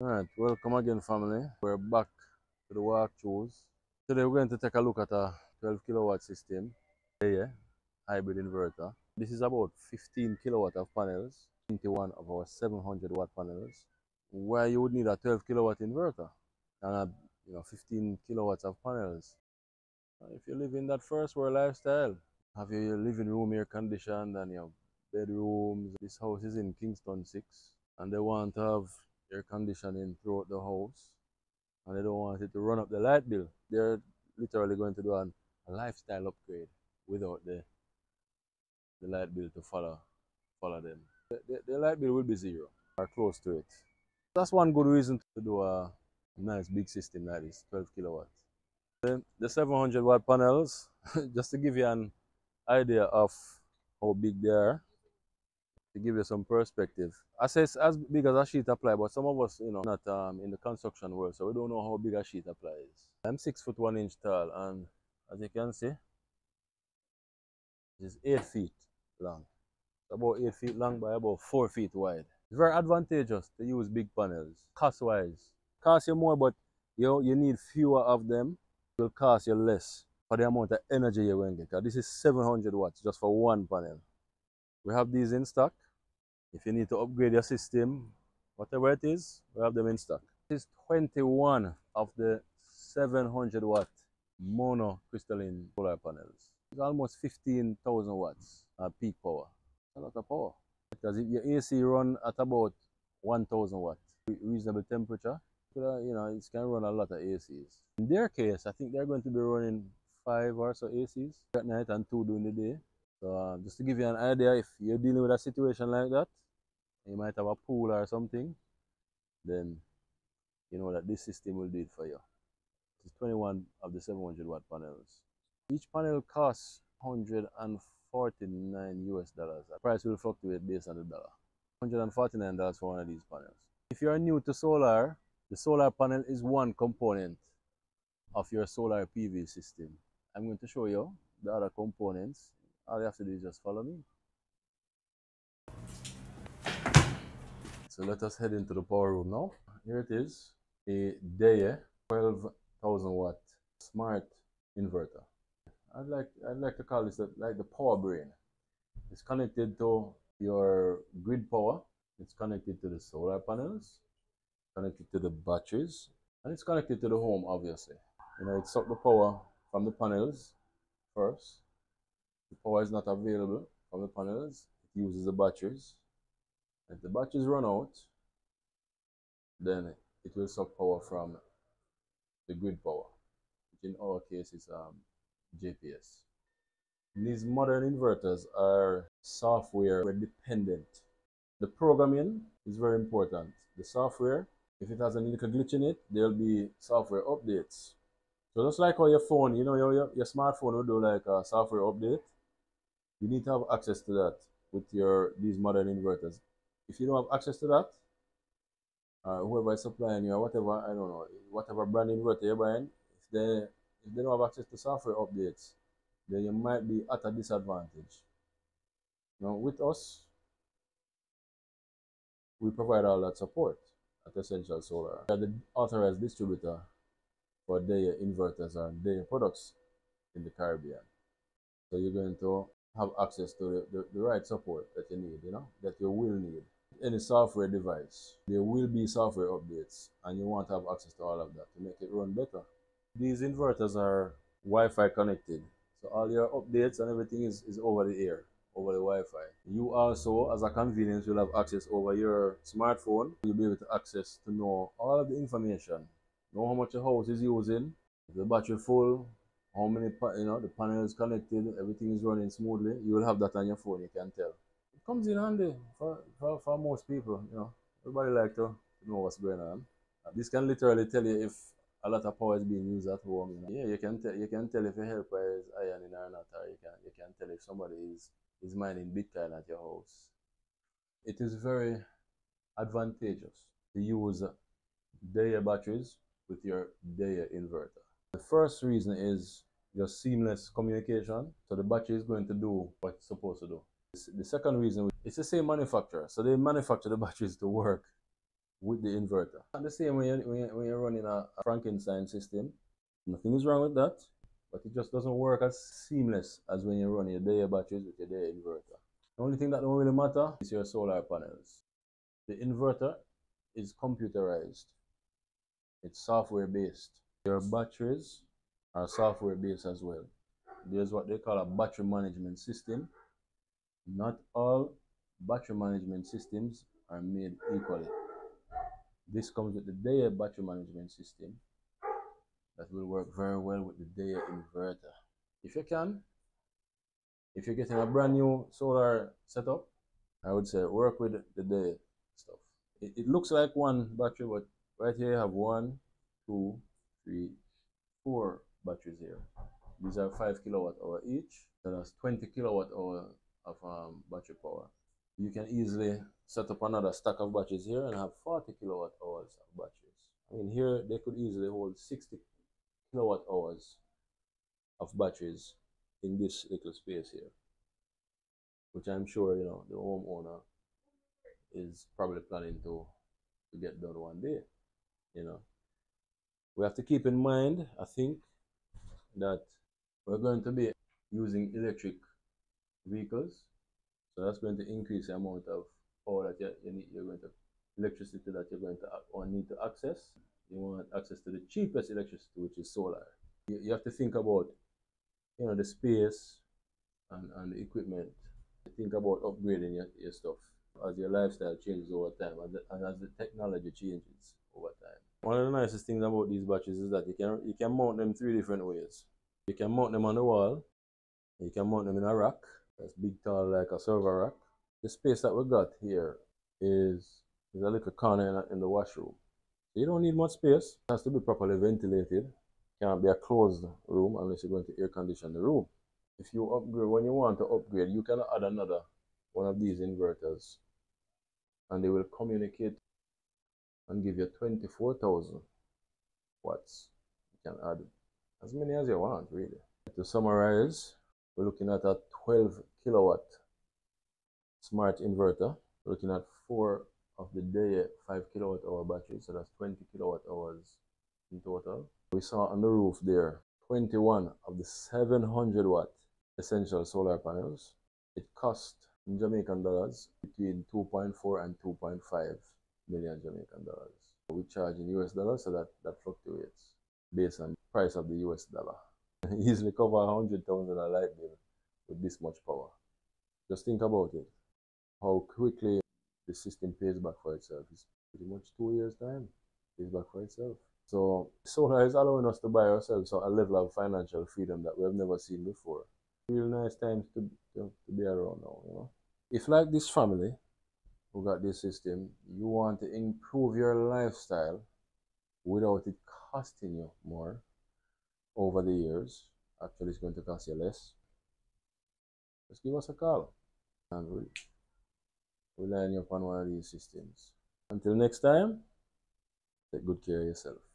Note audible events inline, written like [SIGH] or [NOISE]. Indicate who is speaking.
Speaker 1: Alright, welcome again family. We're back to the walkthroughs. Today we're going to take a look at a 12 kilowatt system. Yeah, hybrid inverter. This is about 15 kilowatt of panels, 21 of our 700 watt panels. Why you would need a 12 kilowatt inverter and a you know 15 kilowatts of panels. If you live in that first world lifestyle, have your living room air conditioned and your bedrooms. This house is in Kingston 6 and they want to have air conditioning throughout the house and they don't want it to run up the light bill. They're literally going to do an, a lifestyle upgrade without the the light bill to follow follow them. The, the, the light bill will be zero or close to it. That's one good reason to do a nice big system like this, 12 kilowatts. Then the 700 watt panels, [LAUGHS] just to give you an idea of how big they are, to give you some perspective. I say it's as big as a sheet apply, but some of us, you know, not um, in the construction world, so we don't know how big a sheet apply is. I'm six foot one inch tall, and as you can see, it's eight feet long. About eight feet long by about four feet wide. It's very advantageous to use big panels, cost-wise. Cost you more, but you you need fewer of them. It will cost you less for the amount of energy you're going to get. This is 700 watts just for one panel. We have these in stock. If you need to upgrade your system, whatever it is, we have them in stock. This is 21 of the 700 watt mono crystalline solar panels. It's almost 15,000 watts peak power. a lot of power. Because if your AC run at about 1,000 watts, reasonable temperature, you know, it can run a lot of ACs. In their case, I think they're going to be running five or so ACs at night and two during the day. So uh, just to give you an idea, if you're dealing with a situation like that, you might have a pool or something, then you know that this system will do it for you. It's 21 of the 700 watt panels. Each panel costs 149 US dollars. The price will fluctuate based on the dollar. 149 dollars for one of these panels. If you are new to solar, the solar panel is one component of your solar PV system. I'm going to show you the other components. All you have to do is just follow me. So let us head into the power room now. Here it is, a DEYE 12,000 watt smart inverter. I'd like I'd like to call this the, like the power brain. It's connected to your grid power. It's connected to the solar panels, connected to the batteries, and it's connected to the home, obviously. You know, it sucks the power from the panels first. The power is not available from the panels. It uses the batteries. If the batteries run out, then it will suck power from the grid power, which in our case is um, JPS. These modern inverters are software dependent. The programming is very important. The software, if it has a little glitch in it, there'll be software updates. So just like how your phone, you know, your, your smartphone will do like a software update, you need to have access to that with your these modern inverters. If you don't have access to that, uh, whoever is supplying you or whatever, I don't know, whatever brand inverter you're buying, if they if they don't have access to software updates, then you might be at a disadvantage. Now with us, we provide all that support at Essential Solar. We are the authorized distributor for their inverters and their products in the Caribbean. So you're going to have access to the, the, the, right support that you need, you know, that you will need. Any software device, there will be software updates, and you want to have access to all of that to make it run better. These inverters are Wi-Fi connected, so all your updates and everything is, is over the air, over the Wi-Fi. You also, as a convenience, will have access over your smartphone. You'll be able to access to know all of the information, know how much your house is using, if the battery full, how many you know the panel is connected everything is running smoothly you will have that on your phone you can tell. It comes in handy for, for, for most people you know. Everybody like to know what's going on. Uh, this can literally tell you if a lot of power is being used at home you know? yeah you can tell you can tell if your helper is ironing or not or you can you can tell if somebody is is mining bitcoin at your house. It is very advantageous to use DEYE batteries with your DEYE inverter the first reason is just seamless communication. So the battery is going to do what it's supposed to do. The second reason, it's the same manufacturer. So they manufacture the [LAUGHS] batteries to work with the inverter. And the same when you're, when you're, running a, a Frankenstein system. Nothing is wrong with that, but it just doesn't work as seamless as when you're running your DEYE batteries with your DEYE inverter. The only thing that don't really matter is your solar panels. The inverter is computerized. It's software based. Your batteries are software based as well. There's what they call a battery management system. Not all battery management systems are made equally. This comes with the DEYE battery management system that will work very well with the DEYE inverter. If you can, if you're getting a brand new solar setup, I would say work with the DEYE stuff. It, it looks like one battery, but right here you have one, two, three, four batteries here. These are 5 kilowatt hour each. So that's 20 kilowatt hour of um, battery power. You can easily set up another stack of batteries here and have 40 kilowatt hours of batteries. I mean, here they could easily hold 60 kilowatt hours of batteries in this little space here, which I'm sure you know the homeowner is probably planning to to get done one day. You know, we have to keep in mind, I think, that we're going to be using electric vehicles, so that's going to increase the amount of power that you, need, you're going to electricity that you're going to or need to access. You want access to the cheapest electricity, which is solar. You, you have to think about you know the space and, and the equipment. Think about upgrading your, your stuff as your lifestyle changes over time and, the, and as the technology changes over time. One of the nicest things about these batteries is that you can you can mount them three different ways. You can mount them on the wall, you can mount them in a rack, that's big tall like a server rack. The space that we got here is, is a little corner in, in the washroom. So you don't need much space. It has to be properly ventilated can't be a closed room unless you're going to air condition the room. If you upgrade, when you want to upgrade, you can add another one of these inverters and they will communicate and give you 24,000 watts. You can add as many as you want, really. To summarize, we're looking at a 12 kilowatt smart inverter. We're looking at four of the DEYE 5 kilowatt hour batteries, so that's 20 kilowatt hours in total. We saw on the roof there 21 of the 700 watt essential solar panels. It cost in Jamaican dollars between 2.4 and 2.5 million Jamaican dollars. We charge in US dollars, so that, that fluctuates based on price of the US dollar. [LAUGHS] Easily cover 100,000 a light bill with this much power. Just think about it. How quickly the system pays back for itself. It's pretty much two years time. Pays back for itself. So solar is allowing us to buy ourselves a level of financial freedom that we have never seen before. Real nice times to, to, to be around now, you know. If like this family who got this system, you want to improve your lifestyle without it costing you more over the years, actually it's going to cost you less, just give us a call and we'll, we'll line you up on one of these systems. Until next time, take good care of yourself.